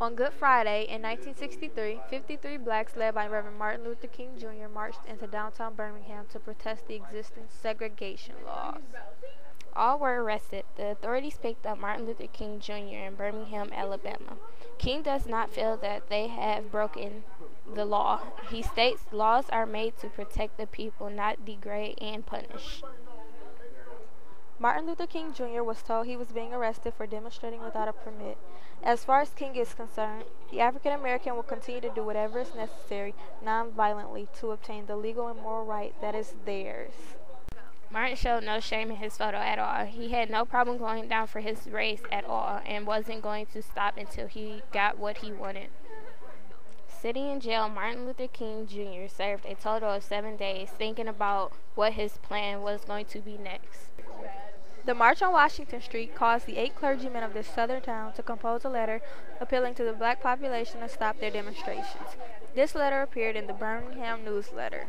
On Good Friday in 1963, 53 blacks led by Reverend Martin Luther King Jr. marched into downtown Birmingham to protest the existing segregation laws. All were arrested. The authorities picked up Martin Luther King Jr. in Birmingham, Alabama. King does not feel that they have broken the law. He states laws are made to protect the people, not degrade and punish. Martin Luther King Jr. was told he was being arrested for demonstrating without a permit. As far as King is concerned, the African American will continue to do whatever is necessary non-violently to obtain the legal and moral right that is theirs. Martin showed no shame in his photo at all. He had no problem going down for his race at all and wasn't going to stop until he got what he wanted. Sitting in jail, Martin Luther King Jr. served a total of seven days thinking about what his plan was going to be next. The march on Washington Street caused the eight clergymen of this southern town to compose a letter appealing to the black population to stop their demonstrations. This letter appeared in the Birmingham Newsletter.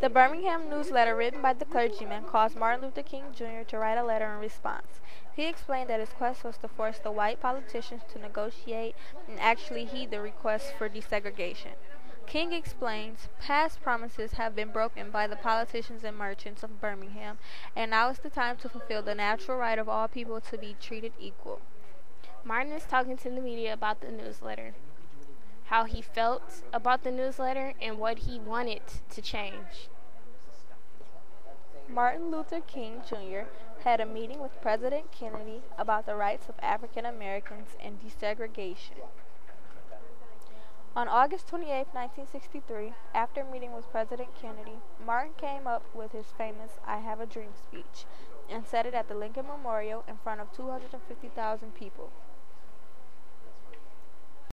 The Birmingham Newsletter, written by the clergyman, caused Martin Luther King Jr. to write a letter in response. He explained that his quest was to force the white politicians to negotiate and actually heed the request for desegregation. King explains, past promises have been broken by the politicians and merchants of Birmingham, and now is the time to fulfill the natural right of all people to be treated equal. Martin is talking to the media about the newsletter, how he felt about the newsletter, and what he wanted to change. Martin Luther King Jr. had a meeting with President Kennedy about the rights of African Americans and desegregation. On August 28, 1963, after meeting with President Kennedy, Martin came up with his famous I Have a Dream speech and said it at the Lincoln Memorial in front of 250,000 people.